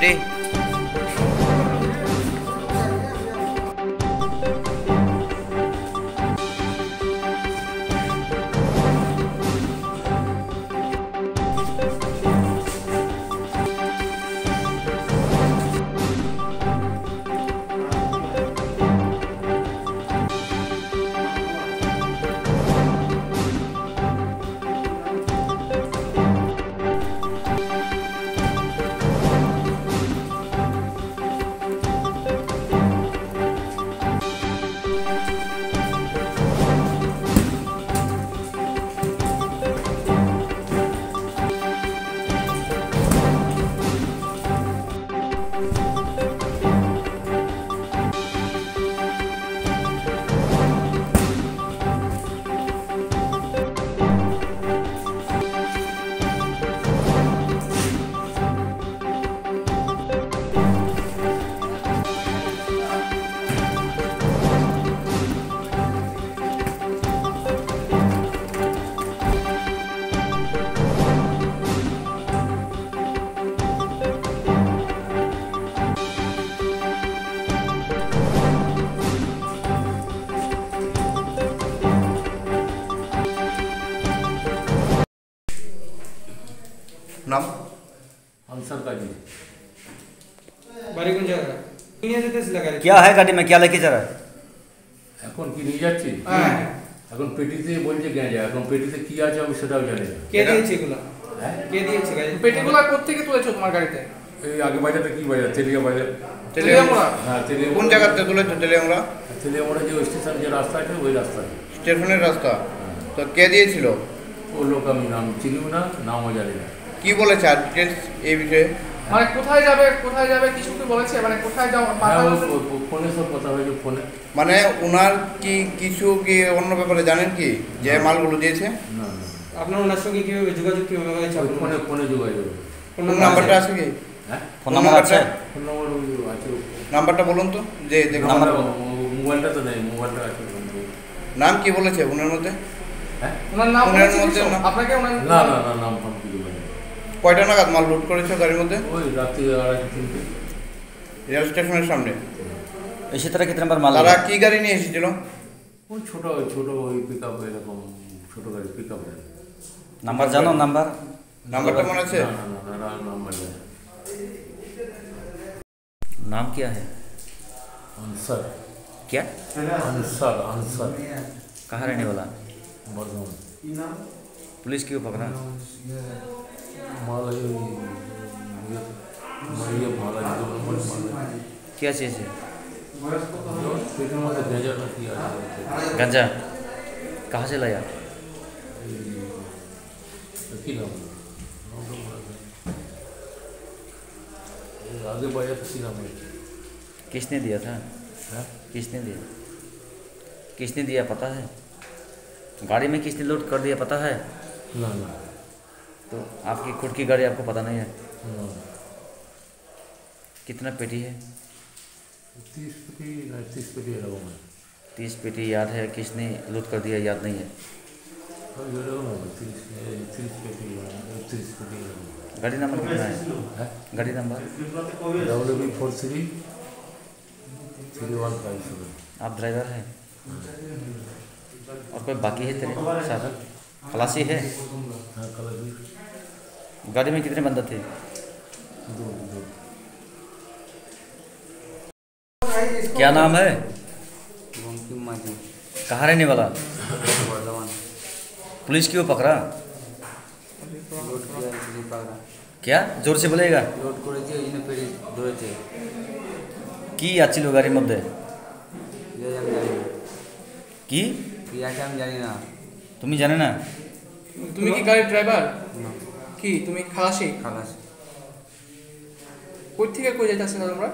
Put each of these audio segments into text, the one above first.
对 নাম आंसर का जी বাড়ি কোন জায়গা নিয়ে যেতেছিল গাড়ি क्या है गाड़ी में क्या लेके जा रहा है এখন কি নিয়ে যাচ্ছি হ্যাঁ এখন পেটিতে বলছে গেঁজা এখন পেটিতে কি আছে আমি সেটাও জানি না কে দিয়েছে এগুলো হ্যাঁ কে দিয়েছে গাড়ি পেটিগুলো কোথেকে তুলেছো তোমার গাড়িতে এই আগে বাজারটা কি বাজার তেলিয়া বাজার তেলিয়ামুড়া হ্যাঁ তেলিয়া কোন জায়গাতে তুলেছো তেলিয়ামরা তেলিয়ামোড়া যে স্টেশন যে রাস্তা আছে ওই রাস্তায় স্টেশনের রাস্তা তো কে দিয়েছিল ও লোক আমি নাম চিনিও না নামও জানি না কি বলেছে আর ডিটেইলস এই বিষয়ে? মানে কোথায় যাবে কোথায় যাবে কিছু কি বলেছে মানে কোথায় যাও হ্যাঁ, ফোনে সব কথা হয়েছে ফোনে। মানে ওনার কি কিছু কি অন্য ব্যাপারে জানেন কি? যে মালগুলো দিয়েছে? না আপনার ওনার সঙ্গে কি যোগাযোগ কীভাবে হয়েছে ফোনে ফোনে যোগাযোগ। ফোন নাম্বারটা আছে কি? হ্যাঁ? ফোন নাম্বার আছে ফোন নাম্বার আছে। নাম্বারটা বলুন তো যে নাম্বার মোবাইলটা তো নেই মোবাইলটা আছে নাম কি বলেছে ওনার মধ্যে? হ্যাঁ? ওনার নাম ওনার মধ্যে আপনাকে ওনার না না না নাম কয়টা নাগাদ মাল লুট করেছো গাড়ির মধ্যে ওই রাত্রি আড়াইটে তিনটে রেল স্টেশনের সামনে इसी तरह कितने बार माल তারা लिया? কি গাড়ি নিয়ে এসেছিল ওই ছোট ছোট ওই পিক আপ এরকম ছোট গাড়ি পিক আপ नंबर जानो नंबर নাম্বারটা মনে আছে না না না না নাম্বার নেই नाम क्या है আনসার क्या আনসার আনসার कहाँ रहने वाला বর্ধমান पुलिस क्यों पकड़ा क्या चीज़ है? गंजा। कहाँ से लाया? किसने दिया था? किसने दिया? किसने दिया पता है? गाड़ी में किसने लोड कर दिया पता है? ना ना। तो आपकी खुद की गाड़ी आपको पता नहीं है? हाँ। कितना पेटी है? तीस पेटी तीस पेटी है लोगों में तीस पेटी याद है किसने लूट कर दिया याद नहीं है? हाँ, गाड़ी नंबर तो कितना है? हाँ? गाड़ी number? W B four three three one five seven. आप ड्राइवर हैं। और कोई बाकी है तेरे साथ? खलासी है? हाँ खलासी। गाड़ी में कितने बंदे थे दो दो क्या नाम है बंकिम माझी कहाँ रहने वाला बर्धमान पुलिस क्यों पकड़ा লোড করে পুলিশ পাকড়া क्या जोर से बोलेगा লোড করেছে ওই জন্য পেরে ধরেছে কি আছিল গাড়ির মধ্যে কি আছে আমি জানি না কি কি আছে আমি জানি না তুমি জানে না তুমি কি গাড়ির ড্রাইভার না কি তুমি খালাসি? খালাসি। কই থেকে কই যাইতেছ না তোমরা?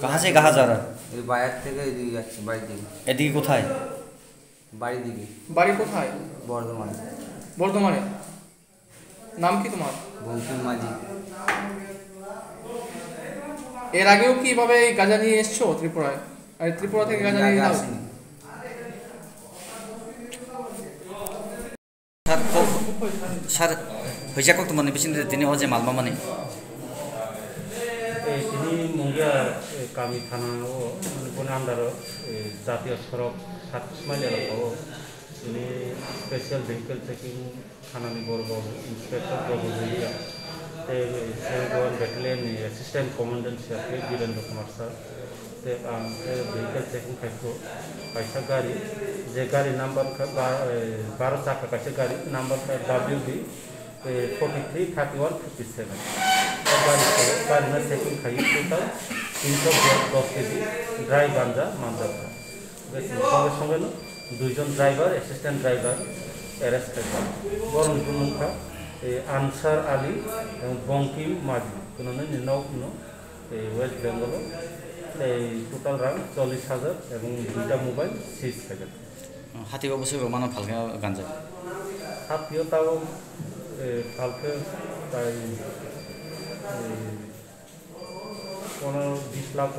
কাহা সে কাহা যারা এই বাইরে থেকে এদিকে যাচ্ছে বাড়ি দিকে। এদিকে কোথায়? বাড়ি দিকে। বাড়ি কোথায়? বর্ধমানে। বর্ধমানে? নাম কি তোমার? বঙ্কিম মাঝি। এর আগেও কীভাবে এই গাঁজা নিয়ে এসছো ত্রিপুরায়? আর ত্রিপুরা থেকে গাজা নিয়ে আসেনি। সার ক- সার হইজা কক তোমার বেশি দিনে হজে মালমা মানে এই তিনি মঙ্গিয়া এই কামি থানাও মানে বনে আন্ডারও এই জাতীয় সড়ক সাত মাইল এলাকাও তিনি স্পেশাল ভেহিকেল চেকিং থানানি বড়বাবু ইন্সপেক্টর বাবু জড়িয়া ते सेवन बेटेलियन असिस्टेंट कमांडेंट हिसाबै वीरेंद्र कुमार सर ते आं भेहिकेल चेकिं खायखौ खायसा गारि যে গাড়ি নাম্বার বারো চাকা কাছে গাড়ি, number W B forty three thirty one fifty seven গাড়ি সেকেন্ড খাই টোটাল তিনশো দশ কেজি ড্রাই গাঞ্জা মান্দা সঙ্গে সঙ্গে দুইজন ড্রাইভার অ্যাসিস্ট্যান্ট ড্রাইভার অ্যারেস্ট হয়েছে বরণ প্রমুখা আনসার আলী এবং বঙ্কিম মাঝি, কোনো নিন্ন কোনো ওয়েস্ট বেঙ্গল টোটাল ৰাং চল্লিশ হাজাৰ এবং দুইটা মোবাইল সিজ থাকে ষাঠি বছৰ মানে ভালকৈ গাঞ্জা হাতীয় তাও ভালকে প্ৰায় এই, পনেৰো বিশ লাখ